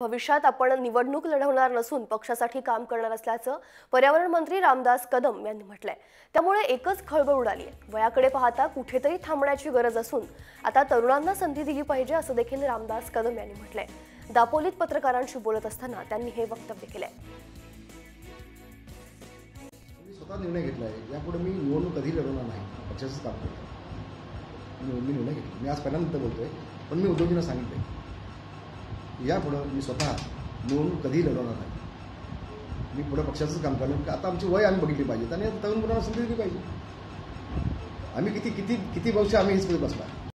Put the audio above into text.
भविष्यात आपण निवडणूक लढवणार नसून पक्षासाठी काम करणार असल्याचं पर्यावरण मंत्री रामदास कदम यांनी म्हटलंय. त्यामुळे एकच खळबळ उडाली आहे वयाकडे पाहता कुठेतरी थांबण्याची गरज असून आता तरुणांना संधी दिली पाहिजे असं देखील रामदास कदम यांनी म्हटलंय. दापोलीत पत्रकारांशी बोलत असताना त्यांनी हे वक्तव्य केलंय. मी स्वतः निर्णय घेतला आहे यापुढे मी निवडणूक कधी लढवणार नाही? पक्षाचंच काम करतो मी निर्णय घेतला. मी आज पहिल्यांदा बोलतोय पण मी उद्योगींना सांगितलं यापुढं मी स्वतः निवडणूक कधीही लढवणार नाही. मी पुढं पक्षाचंच काम करणार आता आमची वय आम्ही बघितली पाहिजे. आणि आता तरुण मुलांना संधी दिली पाहिजे. आम्ही किती किती किती वर्ष आम्ही हेच पुढे बसणार.